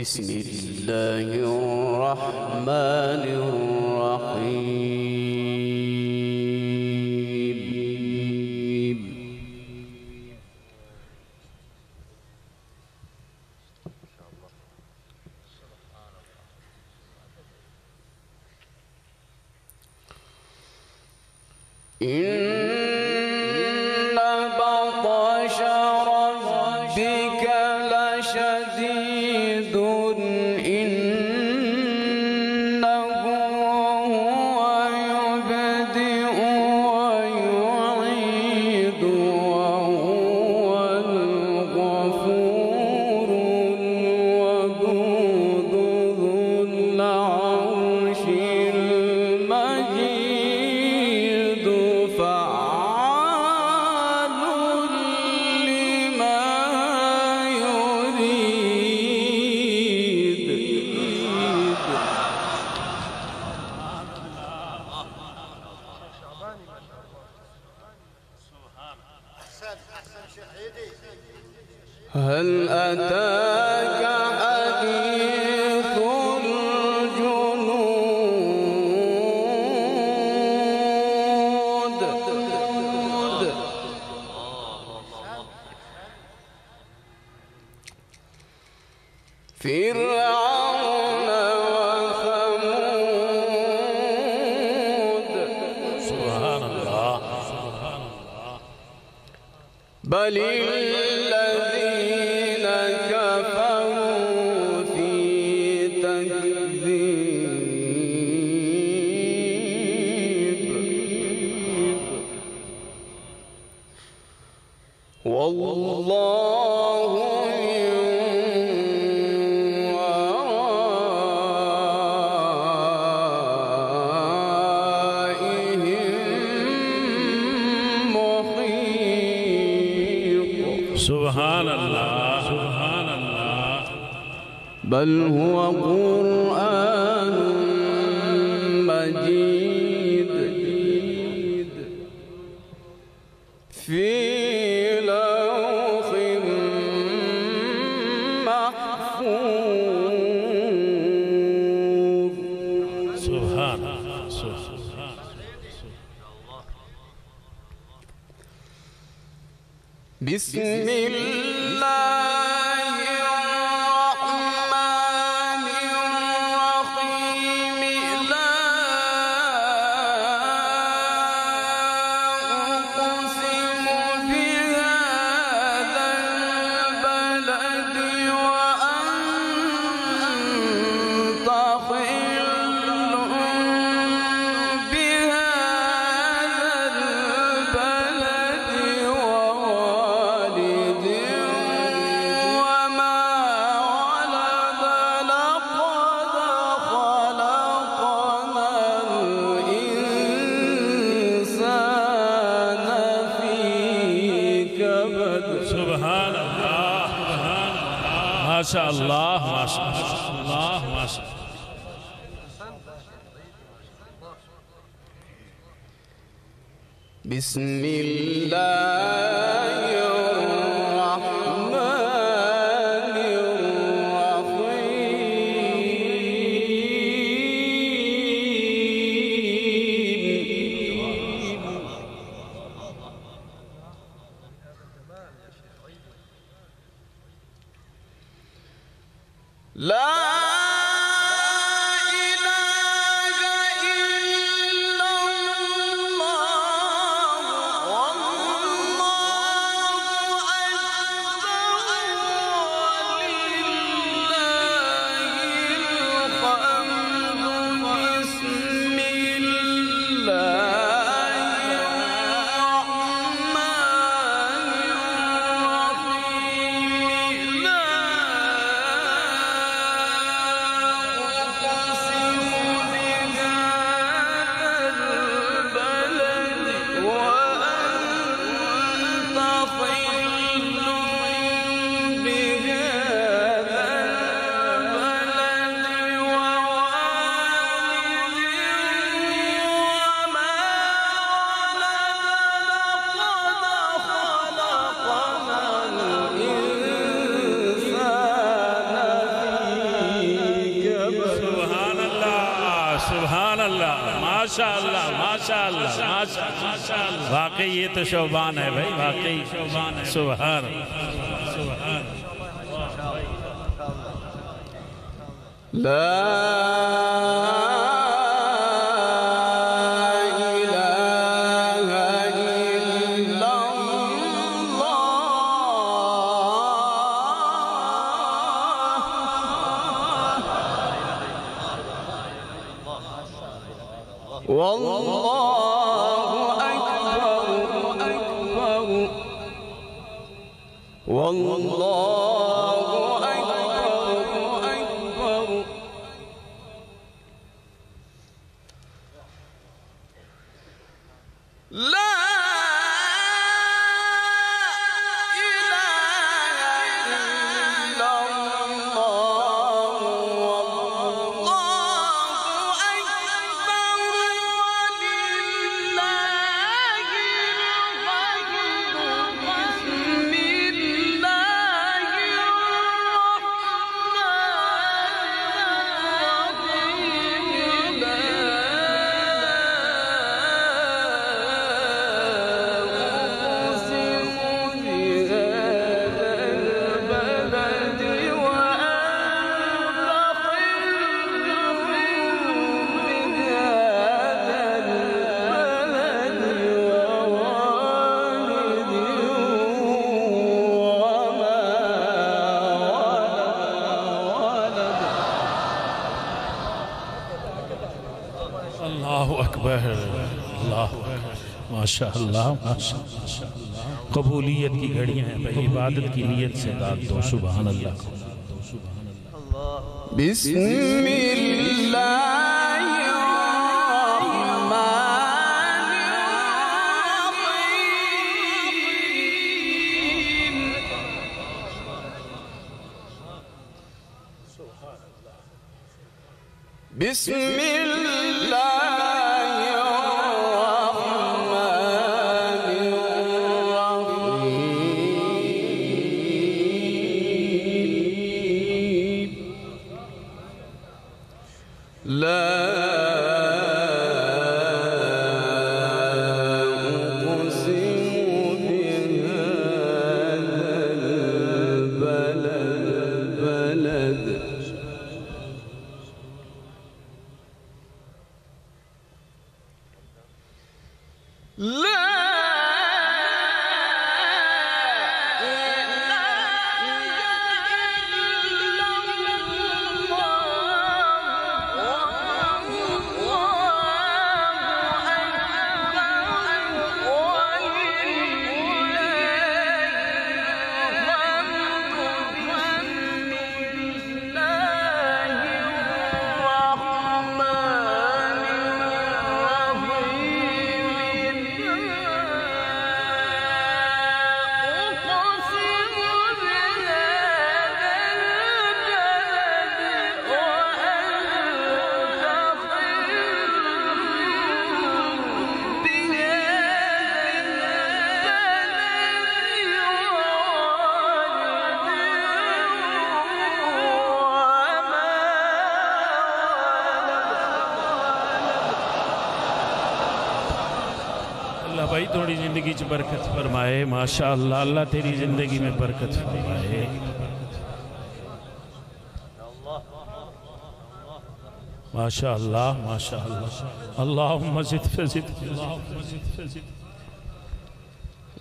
بسم الله الرحمن الرحيم إن ta والله من ورائهم محيط. سبحان الله سبحان الله. بل هو غفور سبحان بسم الله মাশাআল্লাহ মাশাআল্লাহ মাশাআল্লাহ بسم ماشاءاللہ ماشاءاللہ واقعی یہ تو شعبان ہے بھئی واقعی۔ سبحان لا والله ماشاءاللہ قبولیت کی گھڑیاں ہیں بھئی عبادت کی نیت سے داد دو سبحان اللہ۔ بسم اللہ۔ بسم الله لا بھائی، تھوڑی زندگی چھ برکت فرمائے۔ ماشاءاللہ، اللہ تیری زندگی میں برکت فرمائے۔ ماشاءاللہ ماشاءاللہ۔ اللہم زد فزد۔ اللہم زد فزد۔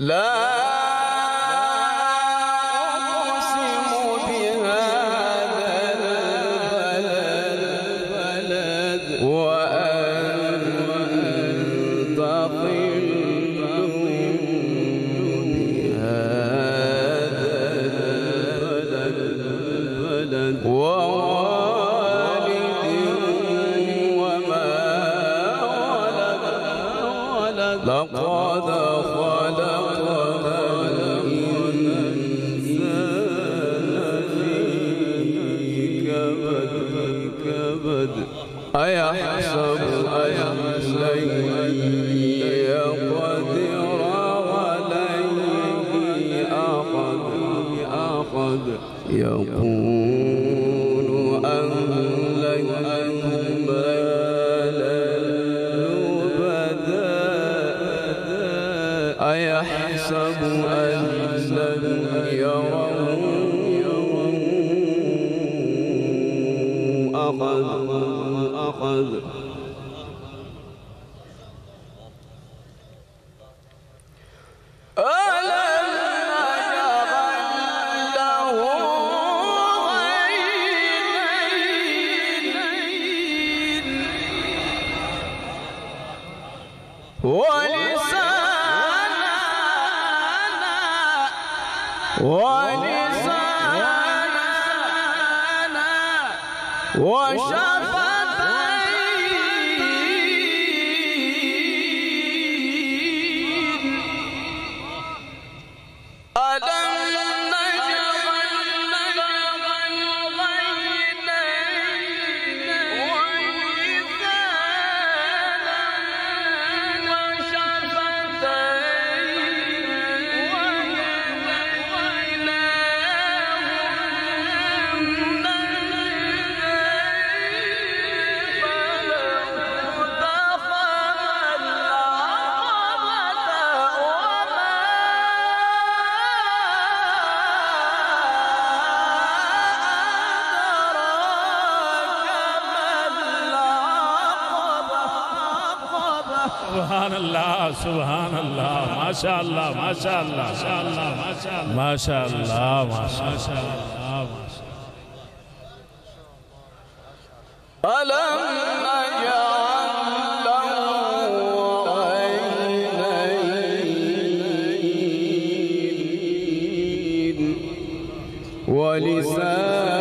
لا يحسب أن ولسانا ولسانا وشفتين سبحان الله ما شاء الله ما شاء الله ما شاء الله ما شاء الله ما ألم نجعل له عينين ولسان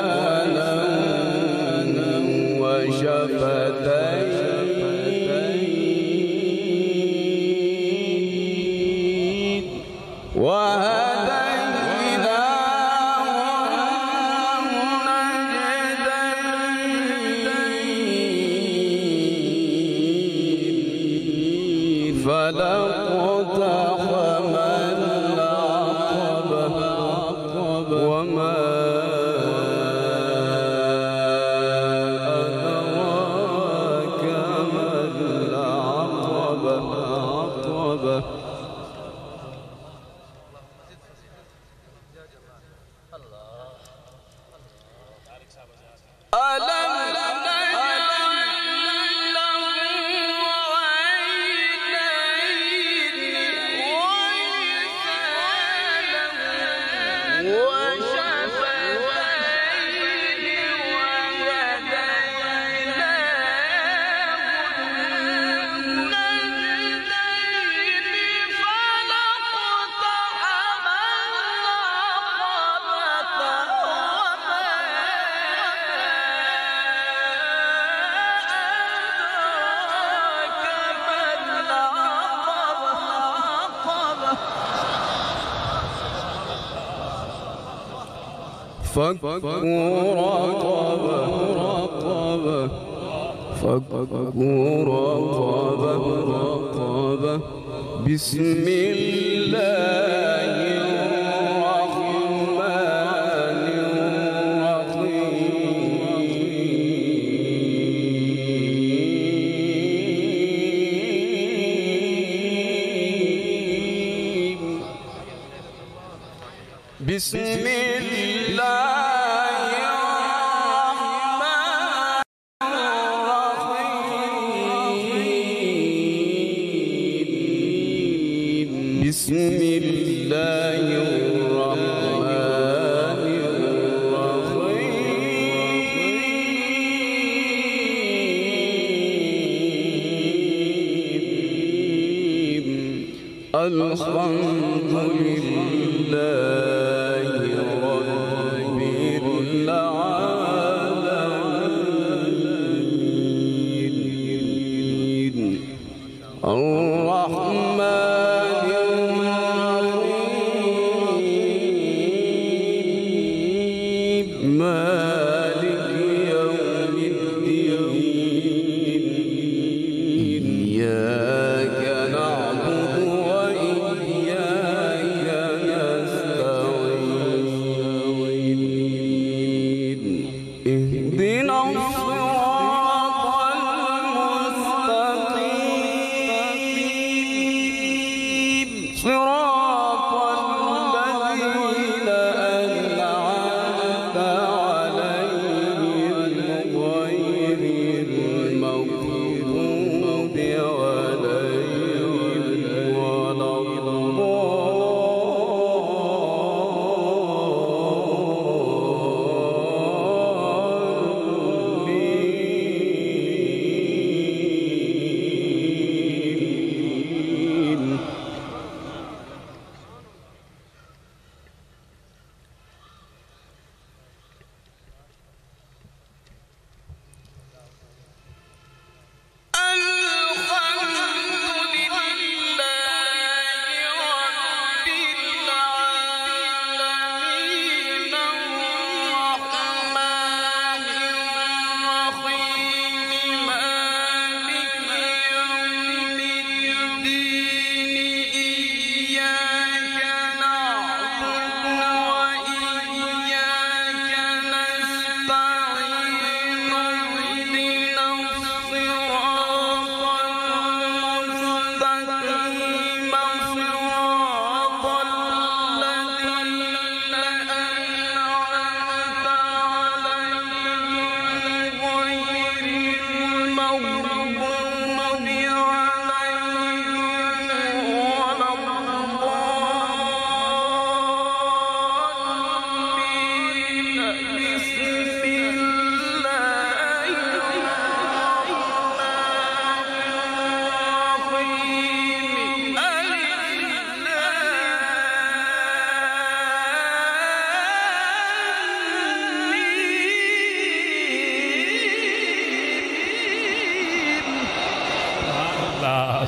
فكوا رقبة. رقبة فكوا رقبة. رقبة. بسم الله الرحمن الرحيم. بسم الله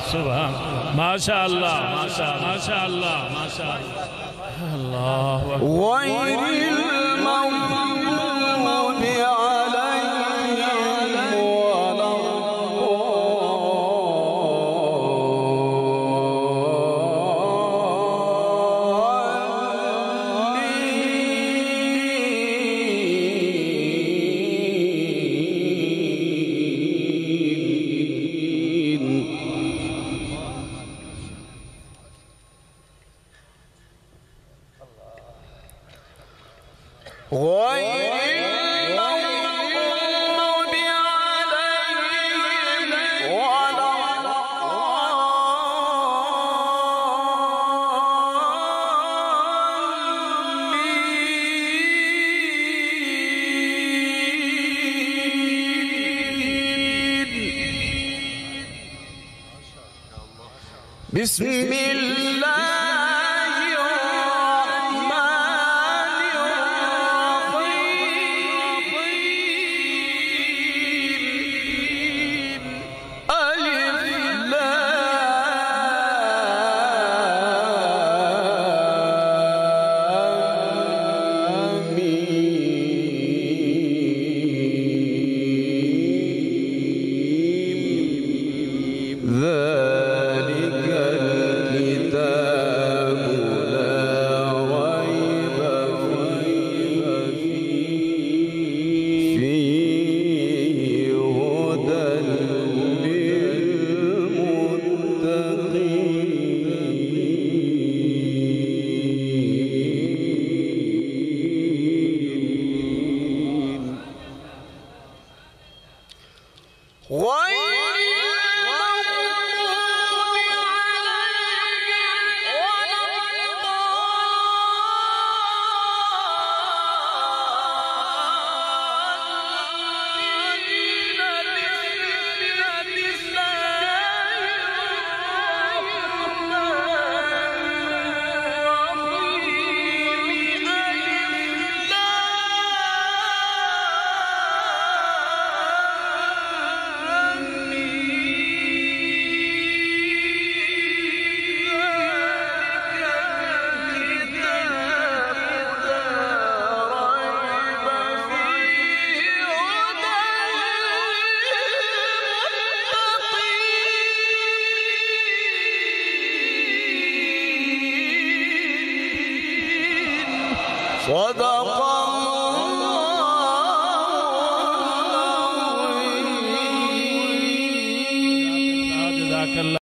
سبحان ماشاء اللہ ماشاء اللہ ماشاء اللہ اللہ غير المغضوب عليهم ولا الضالين بسم الله.